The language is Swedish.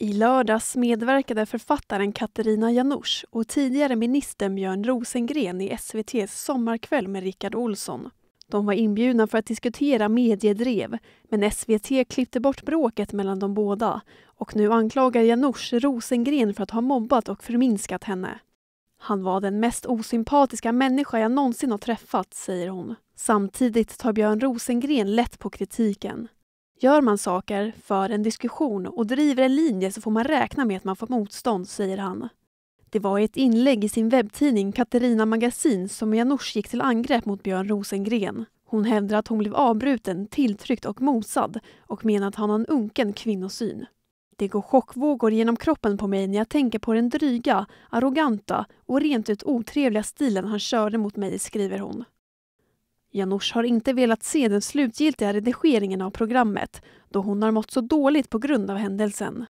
I lördags medverkade författaren Katarina Janouch och tidigare ministern Björn Rosengren i SVTs Sommarkväll med Rickard Olsson. De var inbjudna för att diskutera mediedrev, men SVT klippte bort bråket mellan de båda och nu anklagar Janouch Rosengren för att ha mobbat och förminskat henne. Han var den mest osympatiska människa jag någonsin har träffat, säger hon. Samtidigt tar Björn Rosengren lätt på kritiken. Gör man saker, för en diskussion och driver en linje så får man räkna med att man får motstånd, säger han. Det var i ett inlägg i sin webbtidning Katarina Magasin som Janouch gick till angrepp mot Björn Rosengren. Hon hävdar att hon blev avbruten, tilltryckt och mosad och menar att han har en unken kvinnosyn. Det går chockvågor genom kroppen på mig när jag tänker på den dryga, arroganta och rent ut otrevliga stilen han körde mot mig, skriver hon. Janouch har inte velat se den slutgiltiga redigeringen av programmet då hon har mått så dåligt på grund av händelsen.